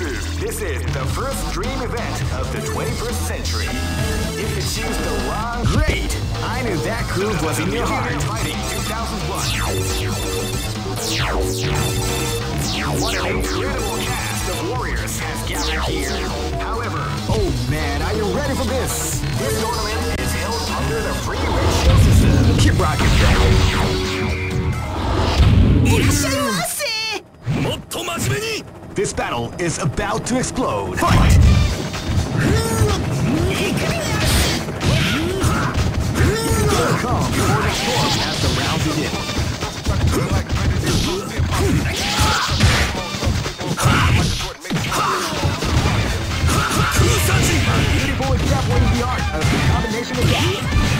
This is this is the first dream event of the 21st century. If you choose the wrong, great. I knew that groove was in your heart. Fighting 2001. What an incredible cast of warriors has gathered here. However, oh man, are you ready for this? This tournament is held under the free ratio system. Keep rocking, This battle is about to explode. Fight! Calm before the storm round extrapolating the art of combination of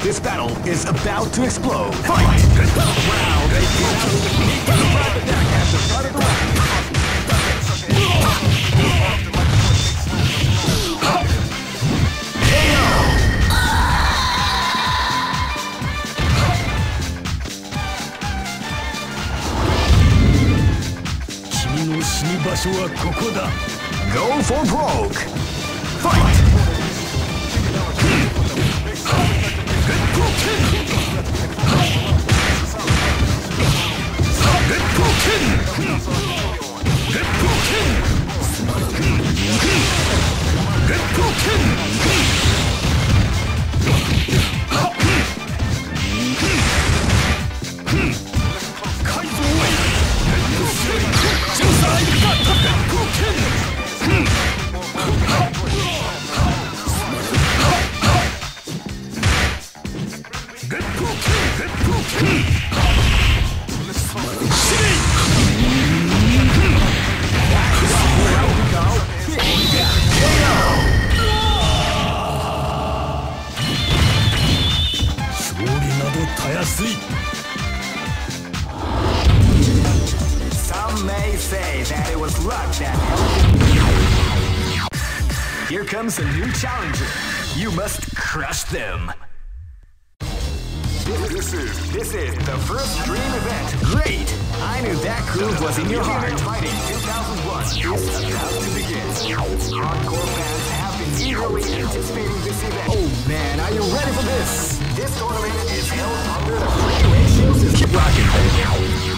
This battle is about to explode. Fight! Go for broke! Get broken! Comes a new challenger. You must crush them. This, is this is the first dream event. Great! I knew that groove was in your heart. Fighting 2001 is about to begin. Hardcore fans have been eagerly anticipating this event. Oh man, are you ready for this? This tournament is held under the free ratio system. Keep rocking, baby.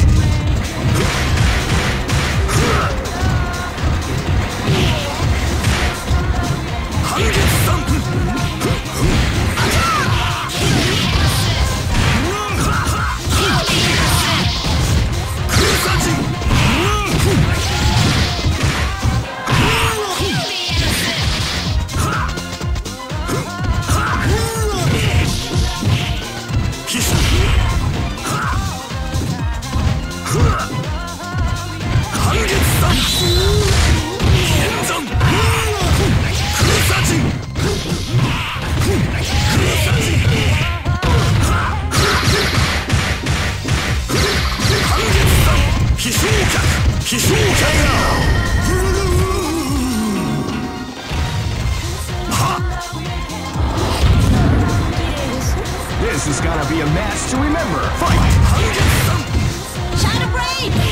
is gonna be a match to remember. Fight! Shot of!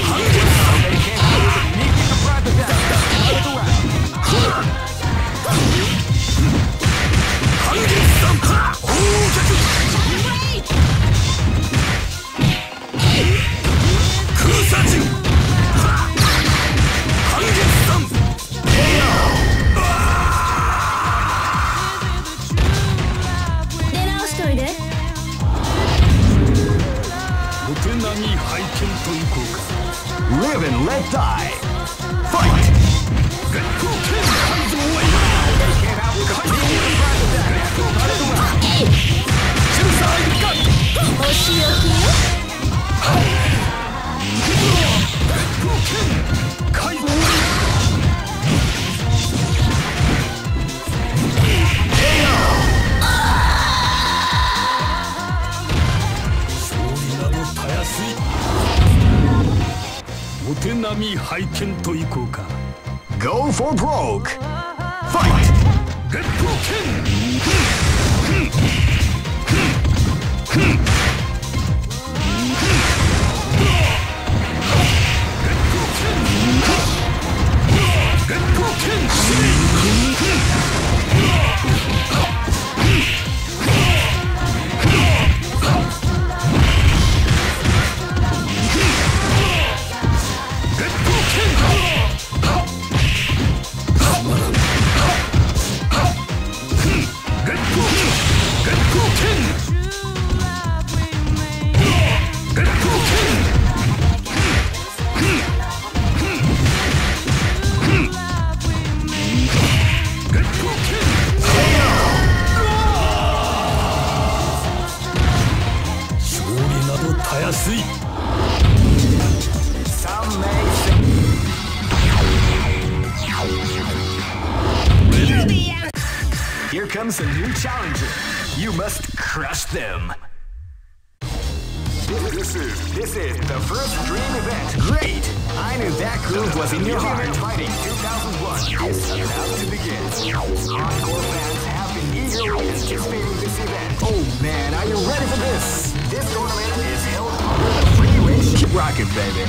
participating in this event. Oh man, are you ready for this? This tournament is held on the freeway. Keep rocking, baby.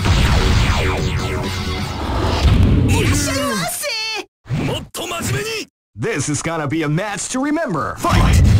This is gonna be a match to remember. Fight!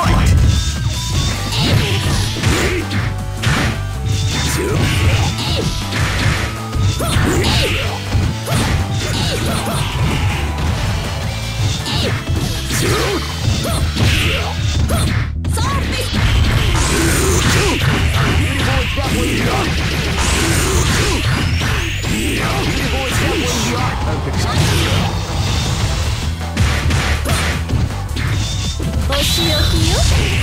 強気よ。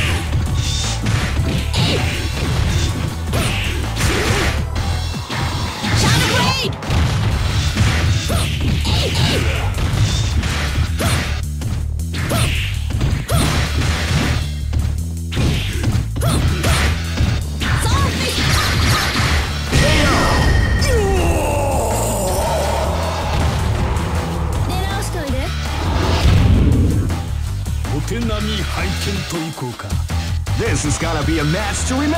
to remember.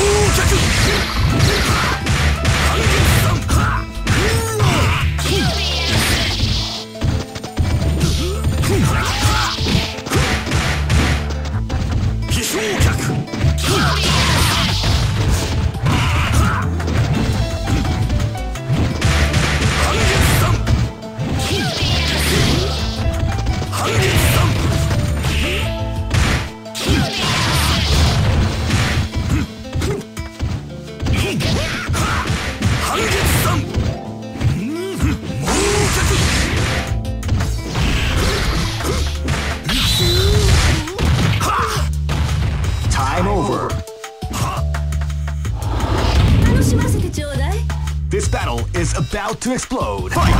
着 to explode. Fight!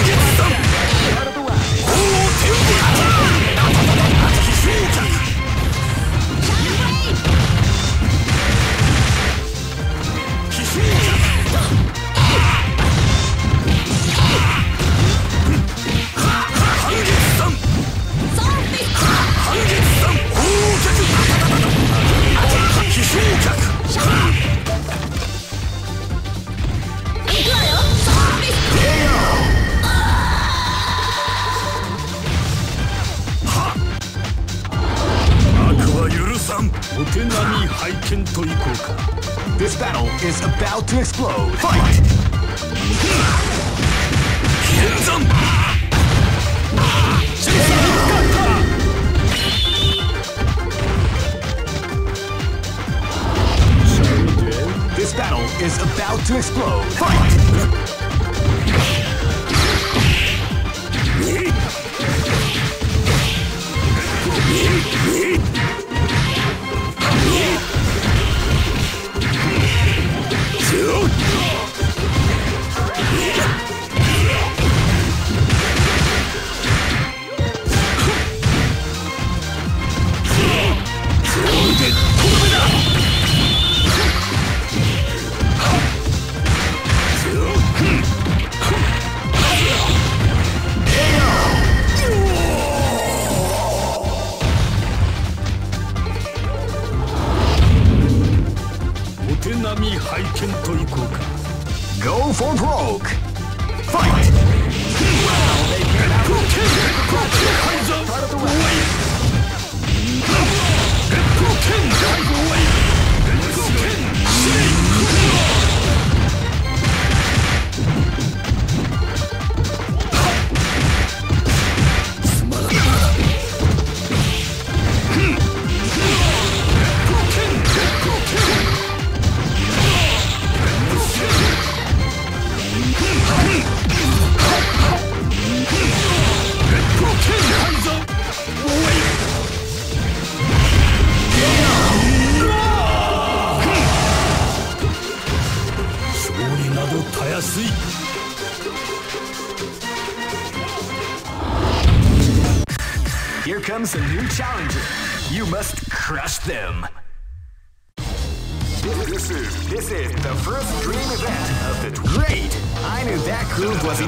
天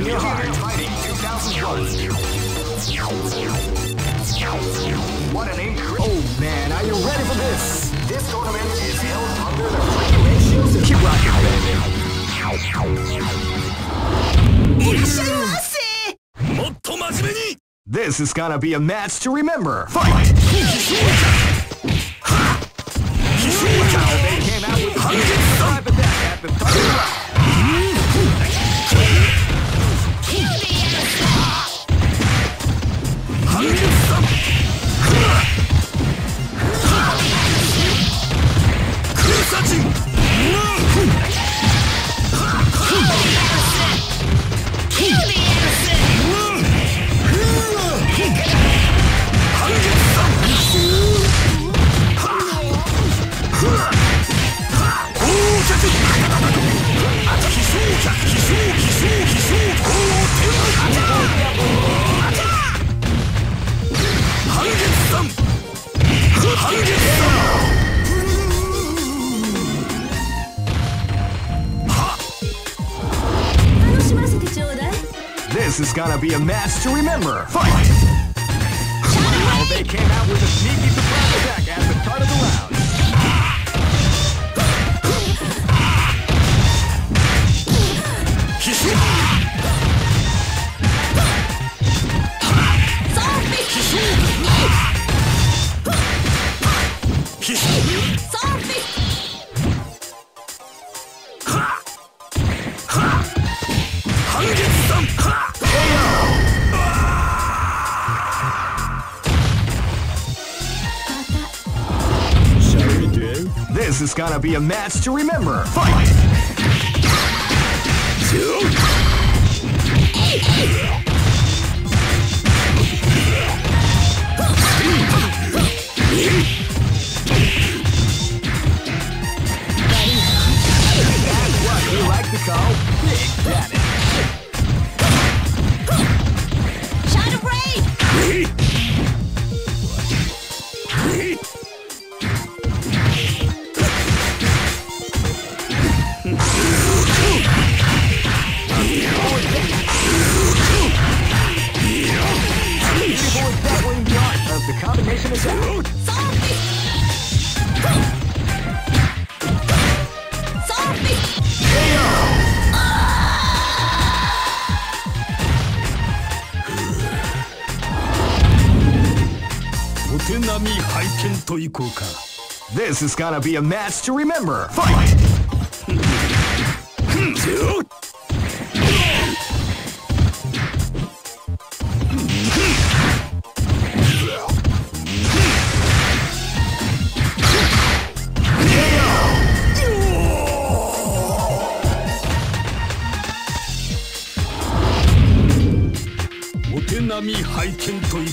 your heart. What an. Oh man, are you ready for this? This tournament is held under the regulations of... Keep rocking, baby. This is gonna be a match to remember. Fight! They came out with attack after 反撃だ This is gonna be a match to remember. Fight! Wow, they came out with a sneaky surprise attack at the start of the round. This is gonna be a match to remember. Fight! That's what きましょうお手並み拝見といこうか This is gonna be a match to remember! Fight!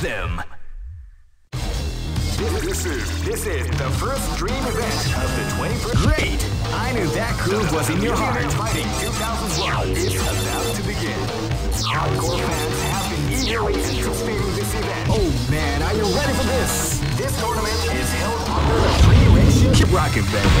them. This is this is the first dream event of the 21st. Great! I knew that groove was in your heart. Fighting 2001 is about to begin. Hardcore fans have been eagerly anticipating this event. Oh man, are you ready for this? This tournament is held under the free ratio. Keep rocking, baby.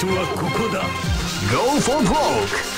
所はここだ Go for broke!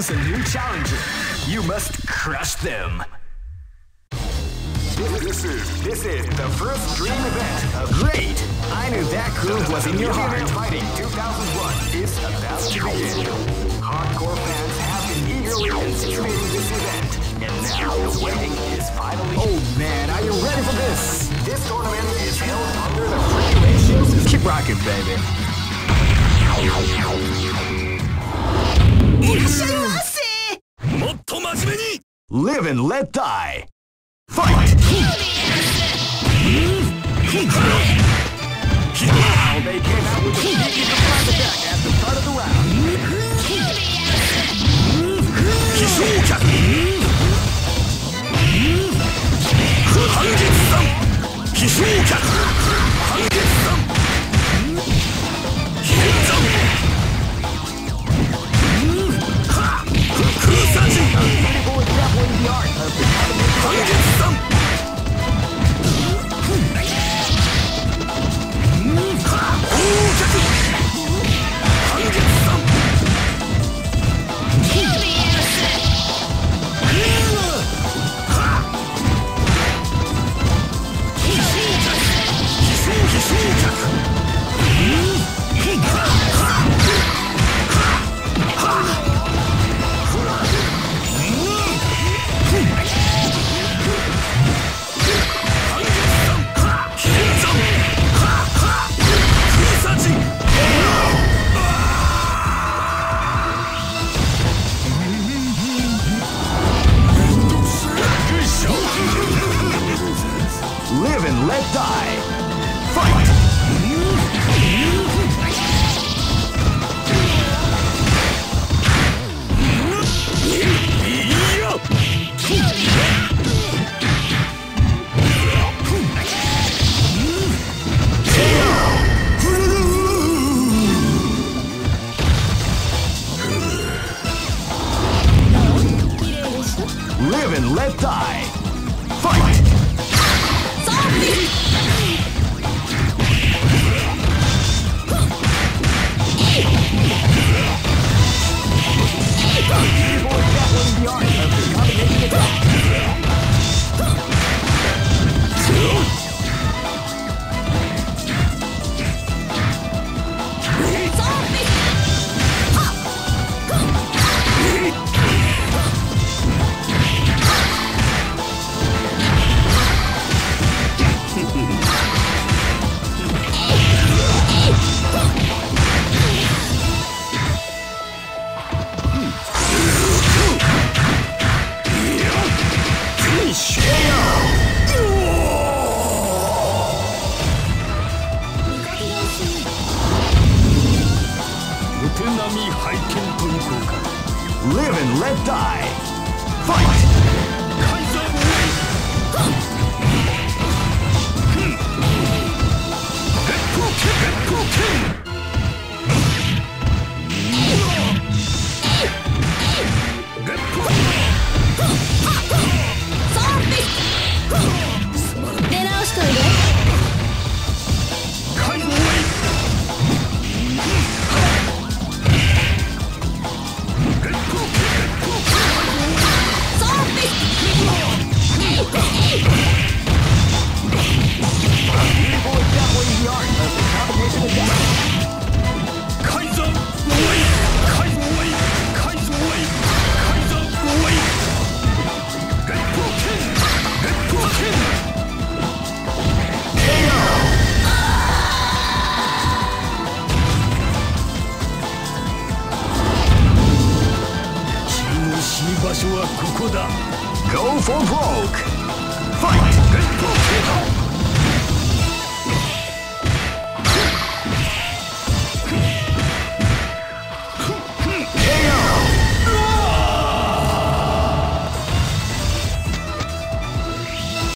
Comes a new challenger. You must crush them. This is this is the first dream event of Great. I knew that groove was in your heart. Fighting 2001 is about to begin. Hardcore fans have been eagerly anticipating this event, and now the waiting is finally. Oh man, are you ready for this? This tournament is held under the regulations. Keep rocking, baby. もっと真面目に Live